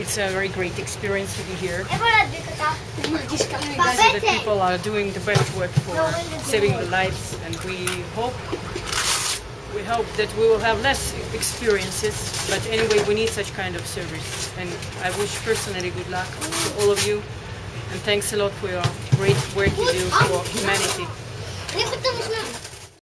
it's a very great experience to be here. These guys. So the people are doing the best work for saving the lives, and we hope we hope that we will have less experiences. But anyway, we need such kind of service, and I wish personally good luck to all of you, and thanks a lot for your great work you do for humanity.